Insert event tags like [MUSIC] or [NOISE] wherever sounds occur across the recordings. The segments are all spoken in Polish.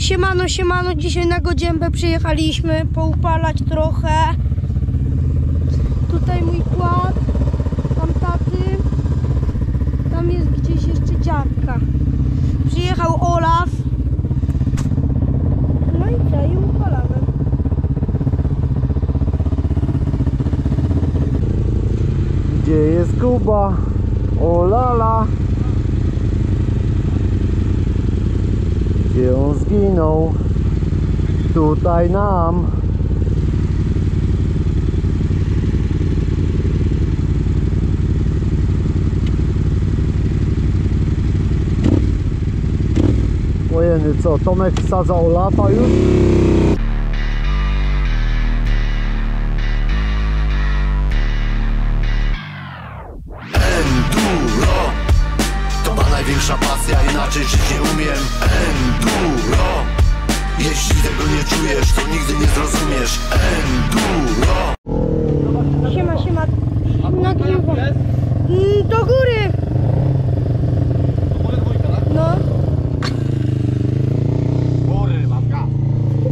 Siemano, siemano, dzisiaj na Godziębę przyjechaliśmy poupalać trochę. Tutaj mój kład, tam taty, tam jest gdzieś jeszcze dziadka. Przyjechał Olaf. No i co, i upalamy. Gdzie jest Kuba? O lala! Gdzie on zginął? Tutaj nam. Ojeny, co? Tomek wsadza Olafa już? Zrozumiesz Enduro Siema, siema. Nagrywam. Mm, Do góry. No.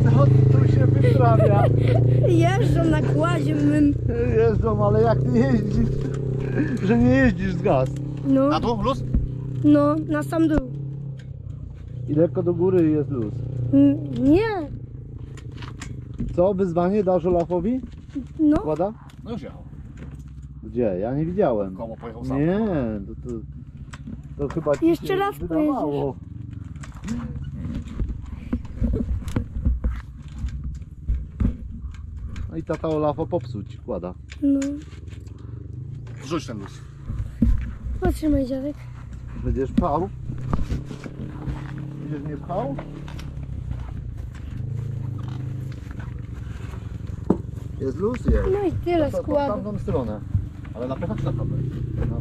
No, tu się wyprawia. [LAUGHS] Jeżdżą na kładzie mym. Jeżdżą, ale jak nie jeździsz, że nie jeździsz z gaz. No, Na dół, luz? no, na sam dół. I lekko do góry jest luz. Mm, Nie, Co, wyzwanie dasz Olafowi? no. Kłada? No już jechał Gdzie? Ja nie widziałem. Koło pojechał sam Nie, to, to, to chyba ci Jeszcze się raz wydawało. No i tata Olafo popsuć kłada. No. Rzuć ten luz Potrzymaj dziadek. Będziesz pchał? Będziesz mnie pchał? Jest luz? Jest. No i tyle To, to w składu. tamtą stronę. Ale na kabel No.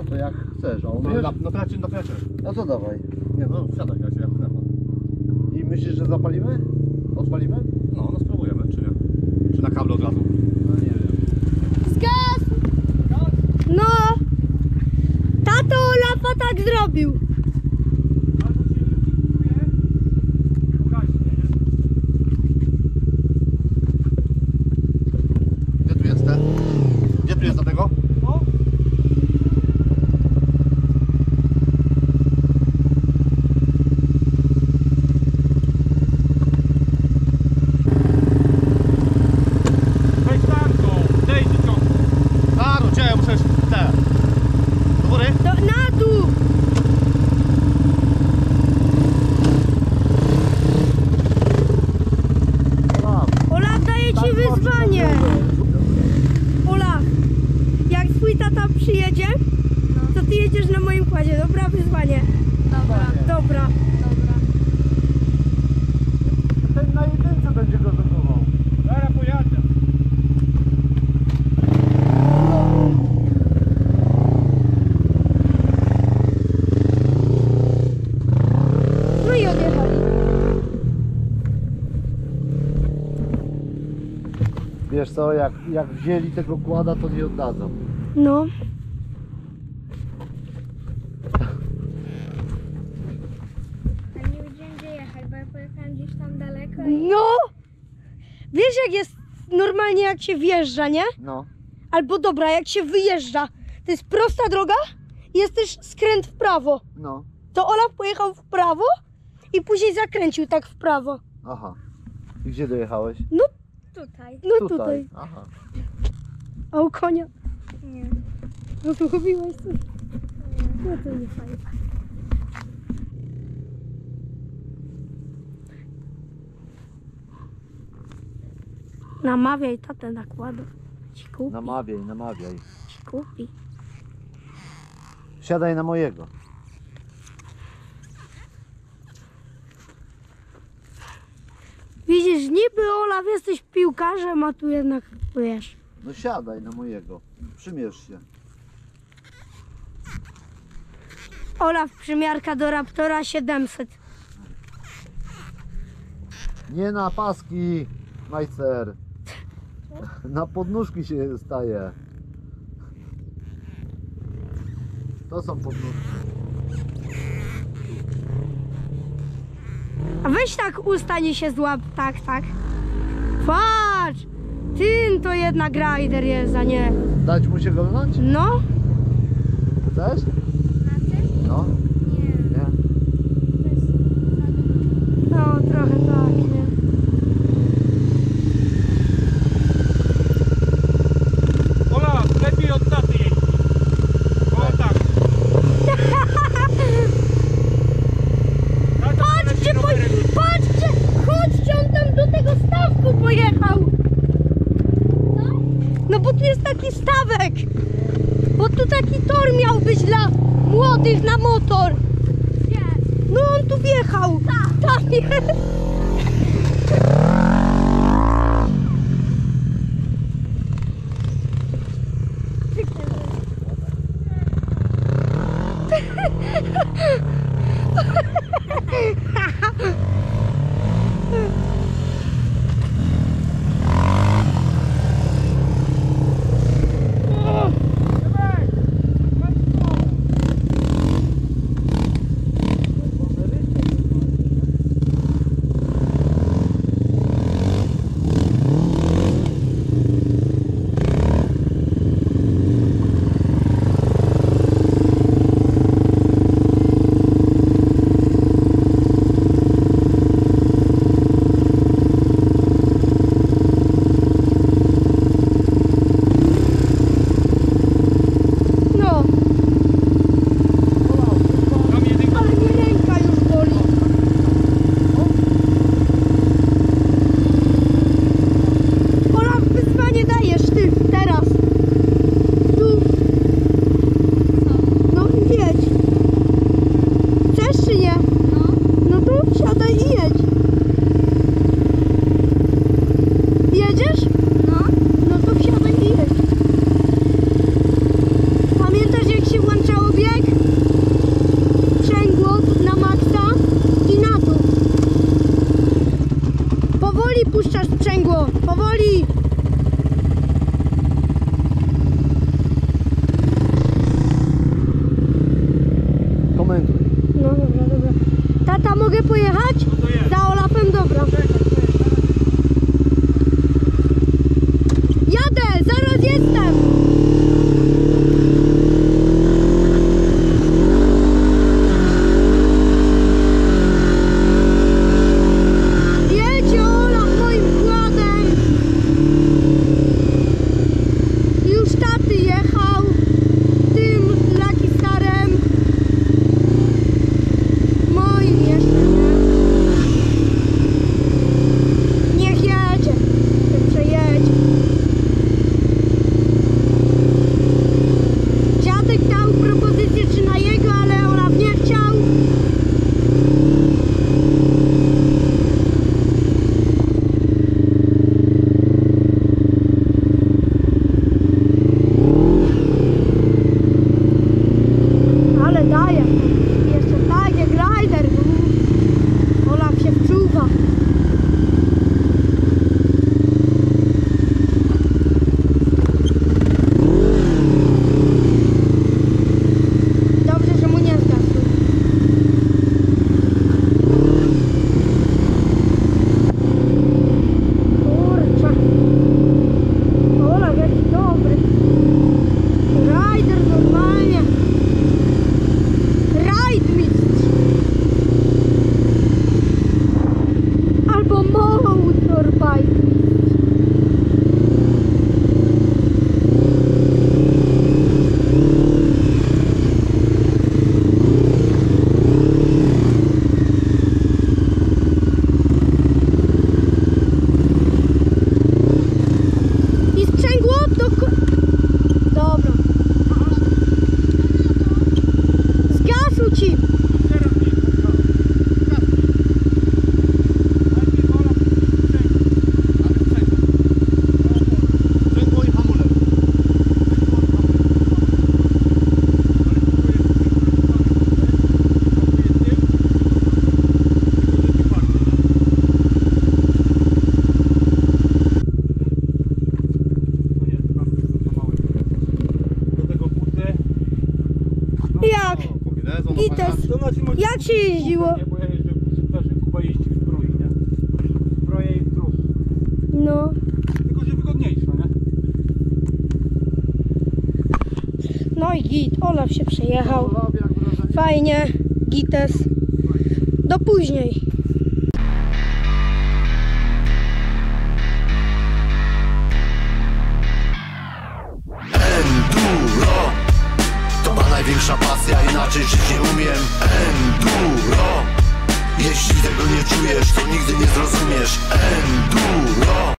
A to jak chcesz, a No, umiesz? na, napychacie, napychacie No to dawaj. Nie no, wsiadaj, ja cię jak nerwa I myślisz, że zapalimy? Odpalimy? No, no spróbujemy, czy nie? Czy na kable od razu? No nie wiem. Zgas! No! Tato Olafa tak zrobił. Gdzie tu jest ten? Gdzie tu jest do tego? Weź tamtą, dej ci ciąg. A, no gdzie? Ja muszę jeszcze te. Do góry? Do, na dół! Olaf, Olaf daje ci wyzwanie. Olaf, jak twój tata przyjedzie, to ty jedziesz na moim kładzie. Dobra, wyzwanie. Dobra. Dobra. ten na jedynce będzie go zajmował. Zaraz pojadę. No i odjechali. Wiesz co, jak, jak wzięli tego kłada, to nie oddadzą. No. A nie wiedziałem gdzie jechać, bo ja pojechałem gdzieś tam daleko i No! Wiesz jak jest normalnie jak się wjeżdża, nie? No. Albo dobra, jak się wyjeżdża. To jest prosta droga i jest też skręt w prawo. No. To Olaf pojechał w prawo i później zakręcił tak w prawo. Aha. I gdzie dojechałeś? Tutaj. No tutaj. Aha. A u konia. Nie. No tu chowiłeś coś. No to nie fajnie. Namawiaj tatę nakładu. Ci kupi. Namawiaj, namawiaj. Ci kupi. Siadaj na mojego. niby Olaf jesteś piłkarzem, a tu jednak wiesz. No siadaj na mojego. Przymierz się. Olaf, przymiarka do Raptora 700. Nie na paski, majster. Na podnóżki się staje. To są podnóżki. A weź tak ustanie się złap, tak, tak. Patrz! Tym to jednak rider jest, a nie. Dać mu się go wnąć? No. Chcesz? przystawek, bo tu taki tor miał być dla młodych na motor. No on tu wjechał. Tak. Tam. Ha ha ha! sprzęgło, powoli! Komentuj. No dobra, dobra. Tata, mogę pojechać? No to jest. Za Olafem, dobra. Jak? Gites. Jak się jeździło? No. Tylko, że wygodniejsze, nie? No i git, Olaf się przejechał. Fajnie, gites. Do później. Największa pasja, inaczej żyć nie umiem. Enduro. Jeśli tego nie czujesz, to nigdy nie zrozumiesz. Enduro